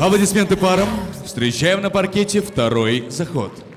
Аплодисменты парам. Встречаем на паркете второй заход.